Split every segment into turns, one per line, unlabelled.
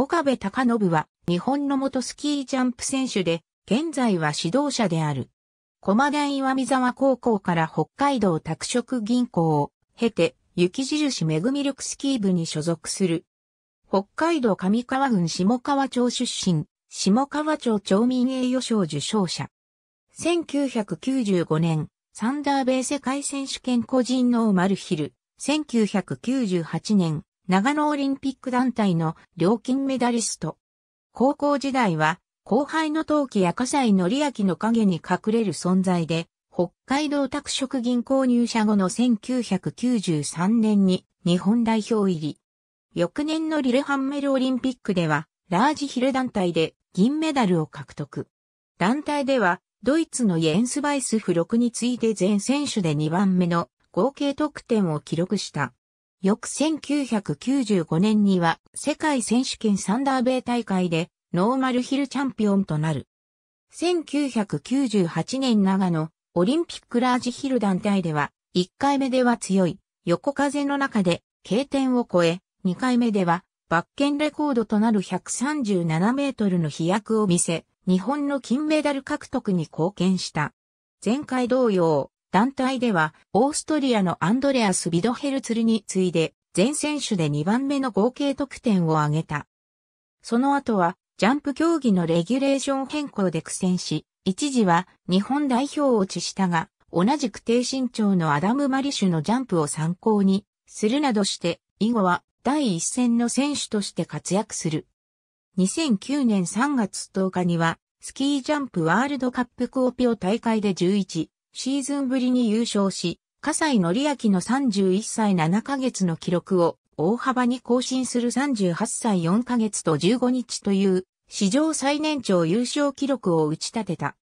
岡部隆信は日本の元スキージャンプ選手で、現在は指導者である。駒田岩見沢高校から北海道拓殖銀行を経て、雪印めぐみ力スキー部に所属する。北海道上川郡下川町出身、下川町町民栄誉賞受賞者。1995年、サンダーベイ世界選手権個人ノーマルヒル。1998年、長野オリンピック団体の両金メダリスト。高校時代は、後輩の陶器や笠井則明の影に隠れる存在で、北海道拓殖銀行入社後の1993年に日本代表入り。翌年のリレハンメルオリンピックでは、ラージヒル団体で銀メダルを獲得。団体では、ドイツのイエンスバイスフ6に次いで全選手で2番目の合計得点を記録した。翌1995年には世界選手権サンダーベイ大会でノーマルヒルチャンピオンとなる。1998年長野オリンピックラージヒル団体では1回目では強い横風の中で K点を超え2回目では、バッケンレコードとなる137メートルの飛躍を見せ、日本の金メダル獲得に貢献した。前回同様、団体では、オーストリアのアンドレアス・ビドヘルツルに次いで、全選手で2番目の合計得点を挙げた。その後は、ジャンプ競技のレギュレーション変更で苦戦し、一時は日本代表を落ちしたが、同じく低身長のアダム・マリシュのジャンプを参考にするなどして、以後は第一線の選手として活躍する。2009年3月10日には、スキージャンプワールドカップクオピオ大会で11シーズンぶりに優勝し、笠井則明の31歳7ヶ月の記録を大幅に更新する38歳4ヶ月と15日という史上最年長優勝記録を打ち立てた。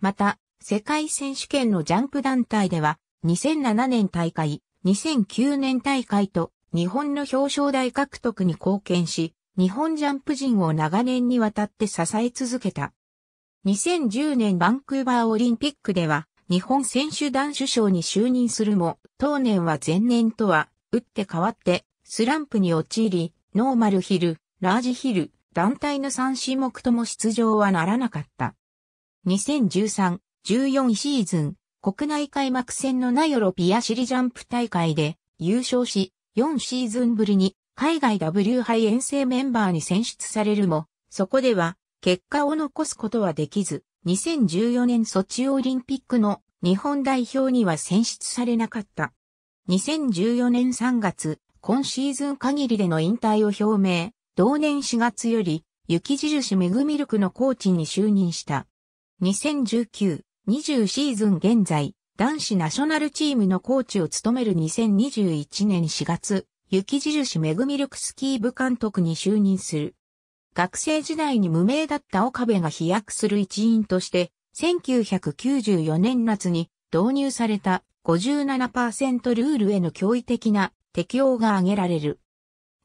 また、世界選手権のジャンプ団体では2007年大会、2009年大会と日本の表彰台獲得に貢献し、日本ジャンプ陣を長年にわたって支え続けた。2010年バンクーバーオリンピックでは、日本選手団首相に就任するも、当年は前年とは、打って変わって、スランプに陥り、ノーマルヒル、ラージヒル、団体の3種目とも出場はならなかった。2013、14シーズン、国内開幕戦のナヨロピアシリジャンプ大会で優勝し、4シーズンぶりに海外 W 杯遠征メンバーに選出されるも、そこでは結果を残すことはできず、2014年ソチオリンピックの日本代表には選出されなかった。2014年3月、今シーズン限りでの引退を表明、同年4月より雪印めぐみルクのコーチに就任した。2019、20シーズン現在、男子ナショナルチームのコーチを務める2021年4月、雪印めぐみ力スキー部監督に就任する。学生時代に無名だった岡部が飛躍する一員として、1994年夏に導入された57%ルールへの驚異的な適用が挙げられる。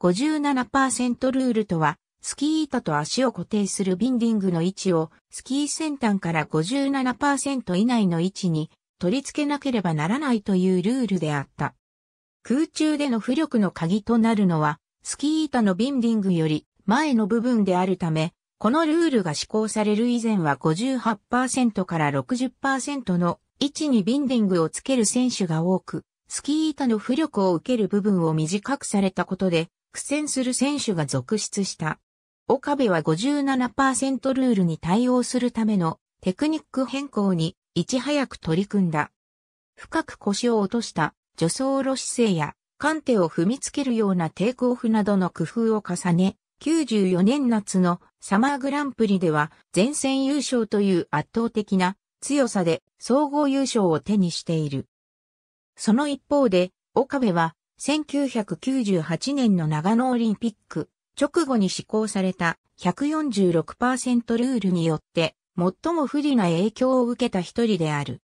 57%ルールとは、スキー板と足を固定するビンディングの位置をスキー先端から57%以内の位置に取り付けなければならないというルールであった。空中での浮力の鍵となるのは、スキー板のビンディングより前の部分であるため、このルールが施行される以前は58%から60%の位置にビンディングをつける選手が多く、スキー板の浮力を受ける部分を短くされたことで、苦戦する選手が続出した。岡部は57%ルールに対応するためのテクニック変更にいち早く取り組んだ。深く腰を落とした助走路姿勢や、艦手を踏みつけるようなテイクオフなどの工夫を重ね、94年夏のサマーグランプリでは前線優勝という圧倒的な強さで総合優勝を手にしている。その一方で、岡部は1998年の長野オリンピック直後に施行された146%ルールによって最も不利な影響を受けた一人である。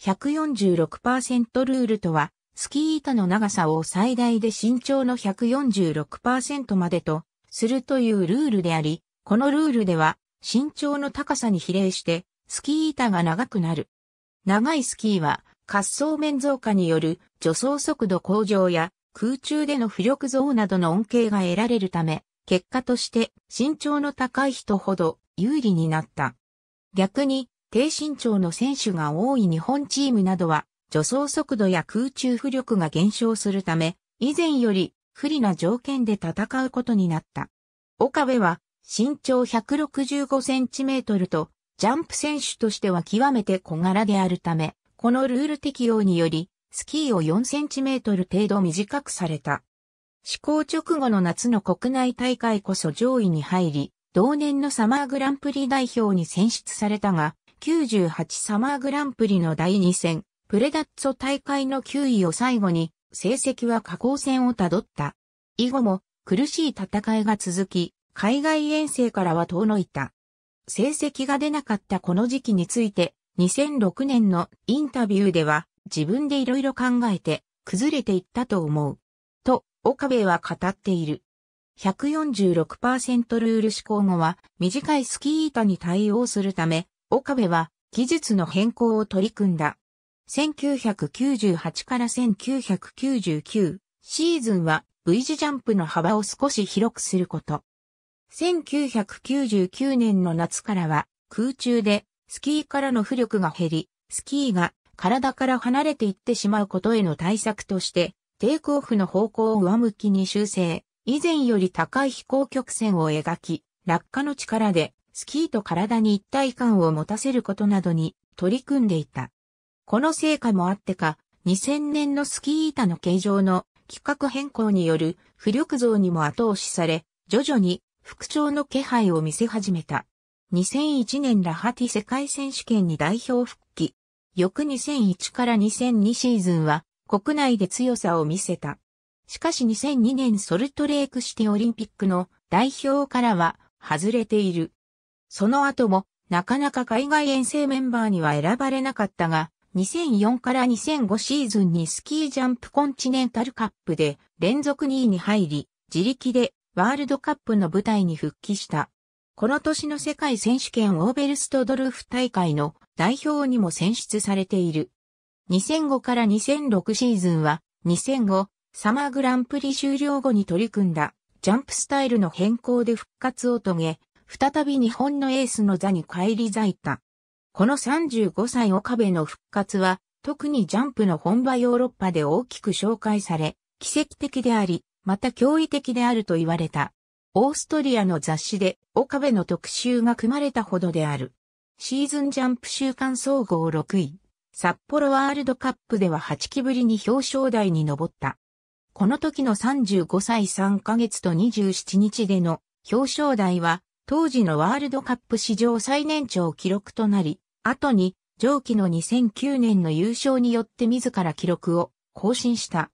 146%ルールとは、スキー板の長さを最大で身長の146%までとするというルールであり、このルールでは身長の高さに比例してスキー板が長くなる。長いスキーは滑走面増加による助走速度向上や空中での浮力増などの恩恵が得られるため、結果として身長の高い人ほど有利になった。逆に低身長の選手が多い日本チームなどは助走速度や空中浮力が減少するため、以前より不利な条件で戦うことになった。岡部は身長165センチメートルとジャンプ選手としては極めて小柄であるため、このルール適用により、スキーを4センチメートル程度短くされた。施行直後の夏の国内大会こそ上位に入り、同年のサマーグランプリ代表に選出されたが、98サマーグランプリの第2戦、プレダッツォ大会の9位を最後に、成績は下降線をたどった。以後も苦しい戦いが続き、海外遠征からは遠のいた。成績が出なかったこの時期について、2006年のインタビューでは、自分で色々考えて、崩れていったと思う。と、岡部は語っている。146%ルール施行後は短いスキー板に対応するため、岡部は技術の変更を取り組んだ。1998から1999シーズンは V 字ジャンプの幅を少し広くすること。1999年の夏からは空中でスキーからの浮力が減り、スキーが体から離れていってしまうことへの対策として、テイクオフの方向を上向きに修正、以前より高い飛行曲線を描き、落下の力でスキーと体に一体感を持たせることなどに取り組んでいた。この成果もあってか、2000年のスキー板の形状の規格変更による浮力増にも後押しされ、徐々に復調の気配を見せ始めた。2001年ラハティ世界選手権に代表復帰。翌2001から2002シーズンは国内で強さを見せた。しかし2002年ソルトレークシティオリンピックの代表からは外れている。その後もなかなか海外遠征メンバーには選ばれなかったが、2004から2005シーズンにスキージャンプコンチネンタルカップで連続2位に入り、自力でワールドカップの舞台に復帰した。この年の世界選手権オーベルストドルフ大会の代表にも選出されている。2005から2006シーズンは2005サマーグランプリ終了後に取り組んだジャンプスタイルの変更で復活を遂げ、再び日本のエースの座に返り咲いた。この35歳岡部の復活は、特にジャンプの本場ヨーロッパで大きく紹介され、奇跡的であり、また驚異的であると言われた。オーストリアの雑誌で岡部の特集が組まれたほどである。シーズンジャンプ週間総合6位。札幌ワールドカップでは8期ぶりに表彰台に上った。この時の35歳3ヶ月と27日での表彰台は当時のワールドカップ史上最年長記録となり、後に上記の2009年の優勝によって自ら記録を更新した。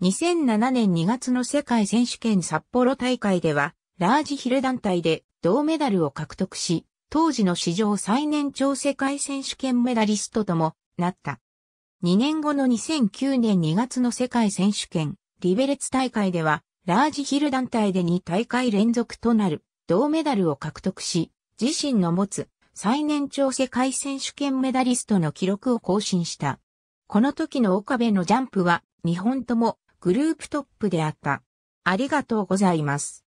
2007年2月の世界選手権札幌大会では、ラージヒル団体で銅メダルを獲得し、当時の史上最年長世界選手権メダリストともなった。2年後の2009年2月の世界選手権リベレツ大会では、ラージヒル団体で2大会連続となる銅メダルを獲得し、自身の持つ最年長世界選手権メダリストの記録を更新した。この時の岡部のジャンプは日本ともグループトップであった。ありがとうございます。